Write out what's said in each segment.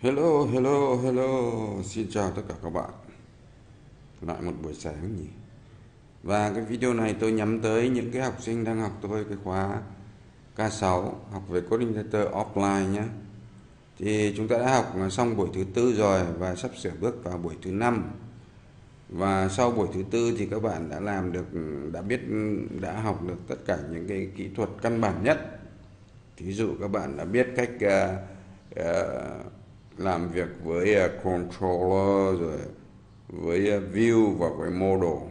Hello, hello, hello. Xin chào tất cả các bạn. Lại một buổi sáng nhỉ. Và cái video này tôi nhắm tới những cái học sinh đang học tôi cái khóa K6 học về coding writer offline nhé. Thì chúng ta đã học xong buổi thứ tư rồi và sắp sửa bước vào buổi thứ năm. Và sau buổi thứ tư thì các bạn đã làm được đã biết đã học được tất cả những cái kỹ thuật căn bản nhất. Thí dụ các bạn đã biết cách uh, uh, làm việc với à, controller rồi với à, view và với model.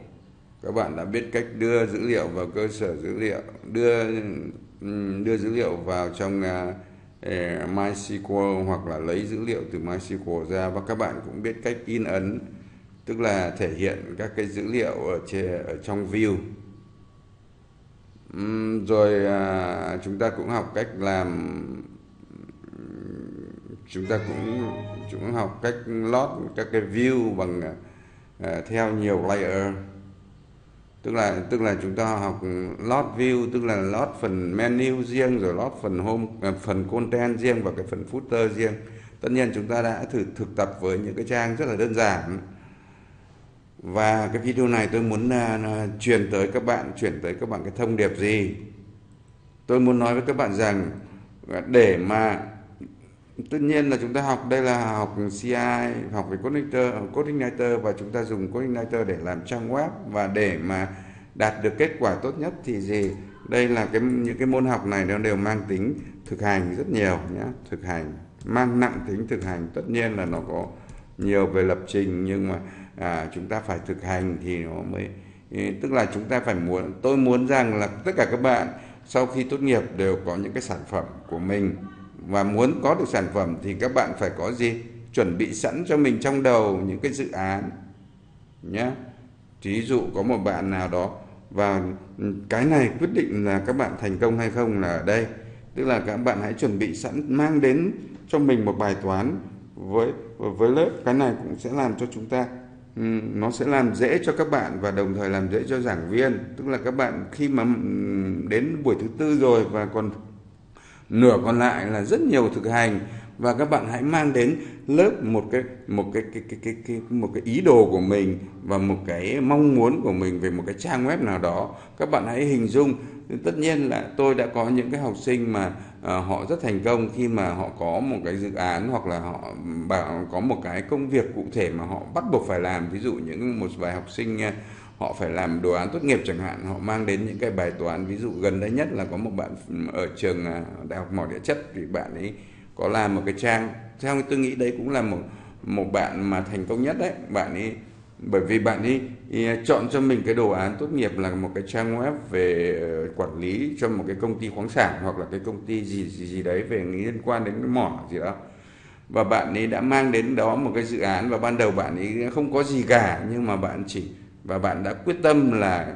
Các bạn đã biết cách đưa dữ liệu vào cơ sở dữ liệu đưa đưa dữ liệu vào trong uh, MySQL hoặc là lấy dữ liệu từ MySQL ra. Và các bạn cũng biết cách in ấn tức là thể hiện các cái dữ liệu ở, trên, ở trong view. Rồi uh, chúng ta cũng học cách làm chúng ta cũng chúng học cách lót các cái view bằng uh, theo nhiều layer. Tức là tức là chúng ta học lót view tức là lót phần menu riêng rồi lót phần home uh, phần content riêng và cái phần footer riêng. Tất nhiên chúng ta đã thử thực tập với những cái trang rất là đơn giản. Và cái video này tôi muốn uh, truyền tới các bạn chuyển tới các bạn cái thông điệp gì? Tôi muốn nói với các bạn rằng để mà tất nhiên là chúng ta học đây là học CI học về coding coding writer và chúng ta dùng coding writer để làm trang web và để mà đạt được kết quả tốt nhất thì gì? Đây là cái những cái môn học này nó đều mang tính thực hành rất nhiều nhé thực hành mang nặng tính thực hành. Tất nhiên là nó có nhiều về lập trình nhưng mà à, chúng ta phải thực hành thì nó mới tức là chúng ta phải muốn tôi muốn rằng là tất cả các bạn sau khi tốt nghiệp đều có những cái sản phẩm của mình và muốn có được sản phẩm thì các bạn phải có gì? Chuẩn bị sẵn cho mình trong đầu những cái dự án nhé thí dụ có một bạn nào đó và cái này quyết định là các bạn thành công hay không là ở đây. Tức là các bạn hãy chuẩn bị sẵn, mang đến cho mình một bài toán với với lớp. Cái này cũng sẽ làm cho chúng ta nó sẽ làm dễ cho các bạn và đồng thời làm dễ cho giảng viên. Tức là các bạn khi mà đến buổi thứ tư rồi và còn nửa còn lại là rất nhiều thực hành. Và các bạn hãy mang đến lớp một cái một cái cái cái cái, cái một cái ý đồ của mình và một cái mong muốn của mình về một cái trang web nào đó. Các bạn hãy hình dung. Tất nhiên là tôi đã có những cái học sinh mà Ờ, họ rất thành công khi mà họ có một cái dự án hoặc là họ bảo có một cái công việc cụ thể mà họ bắt buộc phải làm. Ví dụ những một vài học sinh ờ, họ phải làm đồ án tốt nghiệp chẳng hạn, họ mang đến những cái bài toán. Ví dụ gần đây nhất là có một bạn ở trường ờ, đại học mỏ địa chất thì bạn ấy có làm một cái trang. Theo tôi nghĩ đấy cũng là một một bạn mà thành công nhất đấy. Bạn ấy bởi vì bạn ấy, ấy chọn cho mình cái đồ án tốt nghiệp là một cái trang web về ờ, quản lý cho một cái công ty khoáng sản hoặc là cái công ty gì gì gì đấy về liên quan đến cái mỏ gì đó. Và bạn ấy đã mang đến đó một cái dự án và ban đầu bạn ấy không có gì cả nhưng mà bạn chỉ và bạn đã quyết tâm là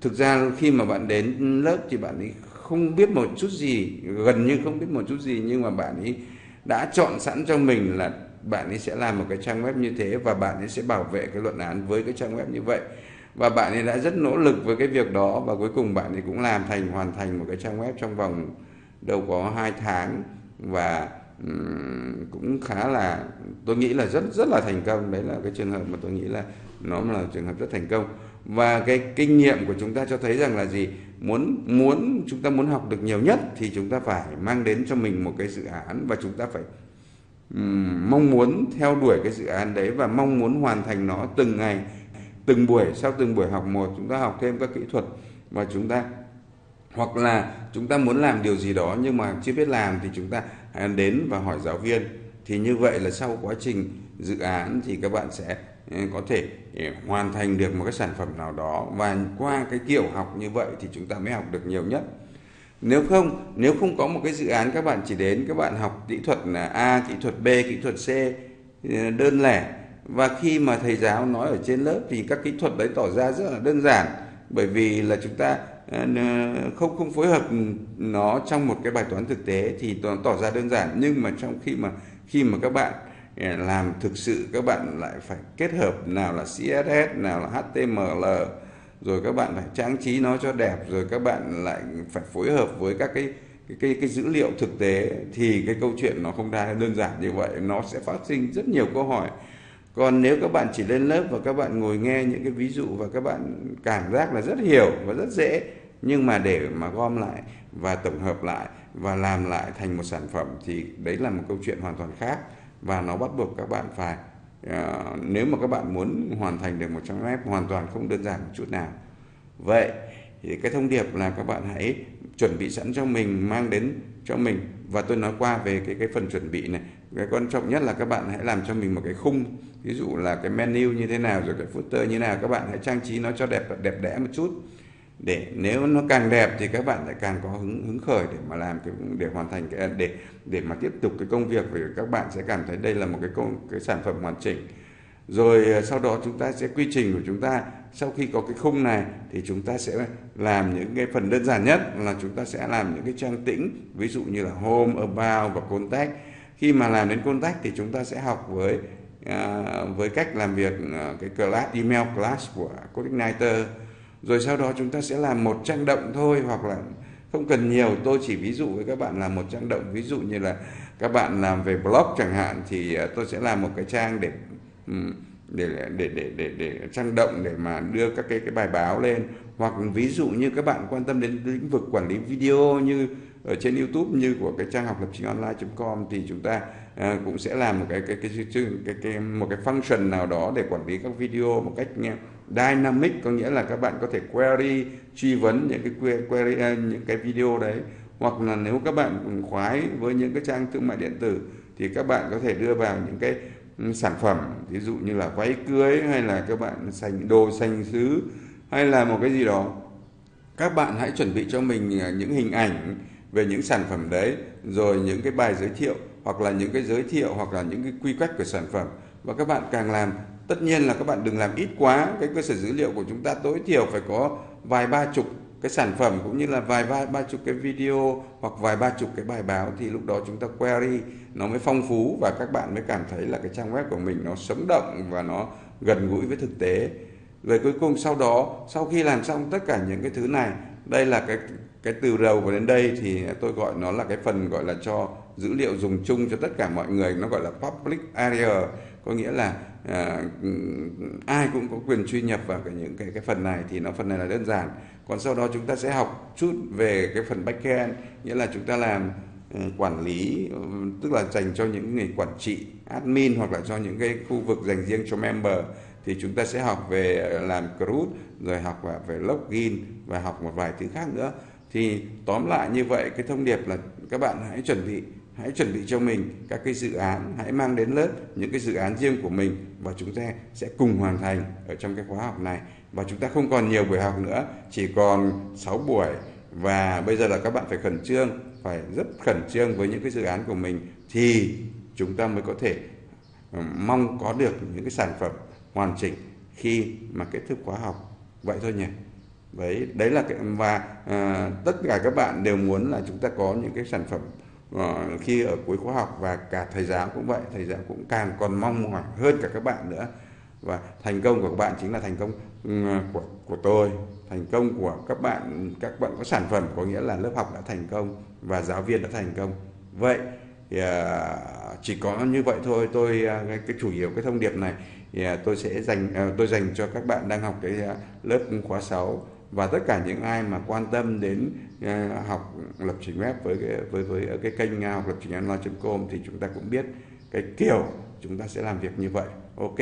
thực ra khi mà bạn đến lớp thì bạn ấy không biết một chút gì gần như không biết một chút gì nhưng mà bạn ấy đã chọn sẵn cho mình là bạn ấy sẽ làm một cái trang web như thế và bạn ấy sẽ bảo vệ cái luận án với cái trang web như vậy. Và bạn ấy đã rất nỗ lực với cái việc đó và cuối cùng bạn ấy cũng làm thành hoàn thành một cái trang web trong vòng đâu có hai tháng. Và um, cũng khá là tôi nghĩ là rất rất là thành công. Đấy là cái trường hợp mà tôi nghĩ là nó là trường hợp rất thành công. Và cái kinh nghiệm của chúng ta cho thấy rằng là gì? Muốn muốn chúng ta muốn học được nhiều nhất thì chúng ta phải mang đến cho mình một cái dự án và chúng ta phải mong muốn theo đuổi cái dự án đấy và mong muốn hoàn thành nó từng ngày, từng buổi. Sau từng buổi học một, chúng ta học thêm các kỹ thuật và chúng ta, hoặc là chúng ta muốn làm điều gì đó nhưng mà chưa biết làm thì chúng ta đến và hỏi giáo viên. Thì như vậy là sau quá trình dự án thì các bạn sẽ ừ, có thể ừ, hoàn thành được một cái sản phẩm nào đó. Và qua cái kiểu học như vậy thì chúng ta mới học được nhiều nhất nếu không nếu không có một cái dự án các bạn chỉ đến, các bạn học kỹ thuật là A, kỹ thuật B, kỹ thuật C đơn lẻ. Và khi mà thầy giáo nói ở trên lớp thì các kỹ thuật đấy tỏ ra rất là đơn giản. Bởi vì là chúng ta ờ, không không phối hợp nó trong một cái bài toán thực tế thì nó tỏ ra đơn giản. Nhưng mà trong khi mà khi mà các bạn ờ, làm thực sự, các bạn lại phải kết hợp nào là CSS nào là HTML rồi các bạn phải trang trí nó cho đẹp, rồi các bạn lại phải phối hợp với các cái cái cái cái dữ liệu thực tế thì cái câu chuyện nó không đơn giản như vậy. Nó sẽ phát sinh rất nhiều câu hỏi. Còn nếu các bạn chỉ lên lớp và các bạn ngồi nghe những cái ví dụ và các bạn cảm giác là rất hiểu và rất dễ, nhưng mà để mà gom lại và tổng hợp lại và làm lại thành một sản phẩm thì đấy là một câu chuyện hoàn toàn khác và nó bắt buộc các bạn phải à, nếu mà các bạn muốn hoàn thành được một trang web hoàn toàn không đơn giản một chút nào. Vậy thì cái thông điệp là các bạn hãy chuẩn bị sẵn cho mình mang đến cho mình. Và tôi nói qua về cái cái phần chuẩn bị này. Cái quan trọng nhất là các bạn hãy làm cho mình một cái khung. Ví dụ là cái menu như thế nào rồi cái footer như thế nào các bạn hãy trang trí nó cho đẹp đẹp đẽ một chút để nếu nó càng đẹp thì các bạn lại càng có hứng hứng khởi để mà làm cái để hoàn thành cái để để mà tiếp tục cái công việc vì các bạn sẽ cảm thấy đây là một cái công cái sản phẩm hoàn chỉnh. Rồi à, sau đó chúng ta sẽ quy trình của chúng ta. Sau khi có cái khung này thì chúng ta sẽ làm những cái phần đơn giản nhất là chúng ta sẽ làm những cái trang tĩnh ví dụ như là home about và contact. Khi mà làm đến contact thì chúng ta sẽ học với uh, với cách làm việc uh, cái class email class của Codeigniter rồi sau đó chúng ta sẽ làm một trang động thôi, hoặc là không cần nhiều. Tôi chỉ ví dụ với các bạn là một trang động. Ví dụ như là các bạn làm về blog chẳng hạn, thì à, tôi sẽ làm một cái trang để để để để để để trang động để mà đưa các cái cái bài báo lên. Hoặc ví dụ như các bạn quan tâm đến lĩnh vực quản lý video như ở trên YouTube như của cái trang học lập trình online.com thì chúng ta à, cũng sẽ làm một cái cái cái, cái cái cái một cái function nào đó để quản lý các video một cách nghe dynamic. Có nghĩa là các bạn có thể query truy vấn những cái query à, những cái video đấy. Hoặc là nếu các bạn khoái với những cái trang thương mại điện tử thì các bạn có thể đưa vào những cái ừ, sản phẩm. Ví dụ như là váy cưới hay là các bạn sành đồ sành sứ hay là một cái gì đó. Các bạn hãy chuẩn bị cho mình à, những hình ảnh về những sản phẩm đấy rồi những cái bài giới thiệu hoặc là những cái giới thiệu hoặc là những cái quy cách của sản phẩm. Và các bạn càng làm tất nhiên là các bạn đừng làm ít quá cái cơ sở dữ liệu của chúng ta tối thiểu phải có vài ba chục cái sản phẩm cũng như là vài ba, ba chục cái video hoặc vài ba chục cái bài báo thì lúc đó chúng ta query nó mới phong phú và các bạn mới cảm thấy là cái trang web của mình nó sống động và nó gần gũi với thực tế. Rồi cuối cùng sau đó sau khi làm xong tất cả những cái thứ này đây là cái cái từ đầu và đến đây thì tôi gọi nó là cái phần gọi là cho dữ liệu dùng chung cho tất cả mọi người. Nó gọi là public area. Có nghĩa là à, ừ, ai cũng có quyền truy nhập vào cái những cái cái phần này thì nó phần này là đơn giản. Còn sau đó chúng ta sẽ học chút về cái phần backend. Nghĩa là chúng ta làm ừ, quản lý ừ, tức là dành cho những người quản trị admin hoặc là cho những cái khu vực dành riêng cho member. Thì chúng ta sẽ học về ờ, làm CRUD rồi học về login và học một vài thứ khác nữa thì tóm lại như vậy, cái thông điệp là các bạn hãy chuẩn bị, hãy chuẩn bị cho mình các cái dự án, hãy mang đến lớp những cái dự án riêng của mình và chúng ta sẽ cùng hoàn thành ở trong cái khóa học này. Và chúng ta không còn nhiều buổi học nữa, chỉ còn 6 buổi. Và bây giờ là các bạn phải khẩn trương, phải rất khẩn trương với những cái dự án của mình thì chúng ta mới có thể ừ, mong có được những cái sản phẩm hoàn chỉnh khi mà kết thúc khóa học. Vậy thôi nhỉ? Đấy đấy là cái và à, tất cả các bạn đều muốn là chúng ta có những cái sản phẩm à, khi ở cuối khóa học và cả thầy giáo cũng vậy thầy giáo cũng càng còn mong mỏi hơn cả các bạn nữa. Và thành công của các bạn chính là thành công ừ, của của tôi thành công của các bạn các bạn có sản phẩm có nghĩa là lớp học đã thành công và giáo viên đã thành công. Vậy thì, à, chỉ có như vậy thôi. Tôi à, cái, cái chủ yếu cái thông điệp này thì à, tôi sẽ dành à, tôi dành cho các bạn đang học cái à, lớp khóa 6 và tất cả những ai mà quan tâm đến uh, học lập trình web với cái, với với cái kênh à, học lập trình online.com thì chúng ta cũng biết cái kiểu chúng ta sẽ làm việc như vậy. Ok?